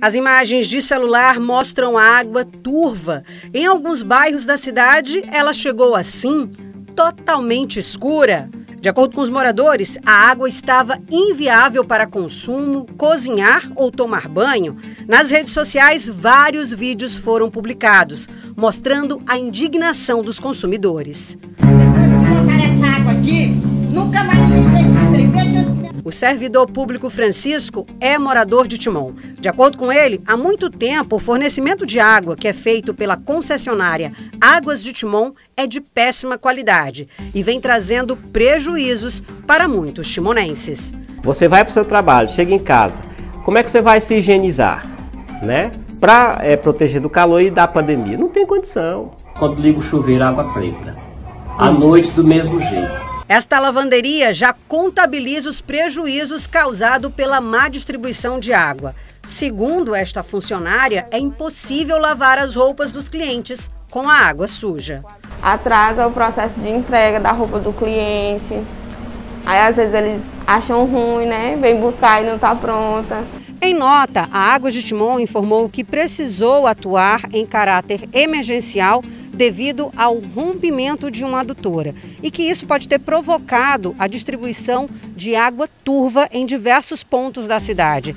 As imagens de celular mostram água turva. Em alguns bairros da cidade, ela chegou assim, totalmente escura. De acordo com os moradores, a água estava inviável para consumo, cozinhar ou tomar banho. Nas redes sociais, vários vídeos foram publicados, mostrando a indignação dos consumidores. Depois que botaram essa água aqui, nunca mais. O servidor público Francisco é morador de Timon. De acordo com ele, há muito tempo o fornecimento de água que é feito pela concessionária Águas de Timon é de péssima qualidade e vem trazendo prejuízos para muitos timonenses. Você vai para o seu trabalho, chega em casa, como é que você vai se higienizar, né? Para é, proteger do calor e da pandemia, não tem condição. Quando liga o chuveiro, água preta. À noite, do mesmo jeito. Esta lavanderia já contabiliza os prejuízos causados pela má distribuição de água. Segundo esta funcionária, é impossível lavar as roupas dos clientes com a água suja. Atrasa o processo de entrega da roupa do cliente. Aí às vezes eles acham ruim, né? Vem buscar e não está pronta. Em nota, a Águas de Timon informou que precisou atuar em caráter emergencial devido ao rompimento de uma adutora e que isso pode ter provocado a distribuição de água turva em diversos pontos da cidade.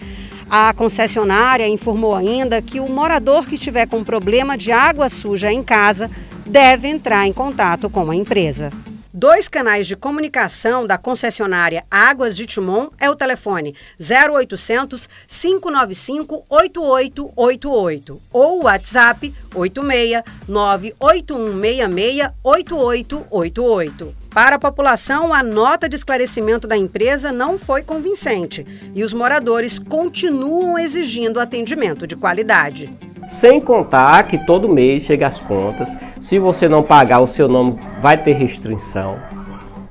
A concessionária informou ainda que o morador que estiver com problema de água suja em casa deve entrar em contato com a empresa. Dois canais de comunicação da concessionária Águas de Timon é o telefone 0800 595 8888 ou o WhatsApp 86 98166 8888. Para a população, a nota de esclarecimento da empresa não foi convincente e os moradores continuam exigindo atendimento de qualidade. Sem contar que todo mês chega as contas, se você não pagar o seu nome vai ter restrição.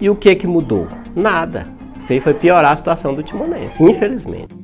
E o que que mudou? Nada. Foi piorar a situação do timonense, infelizmente.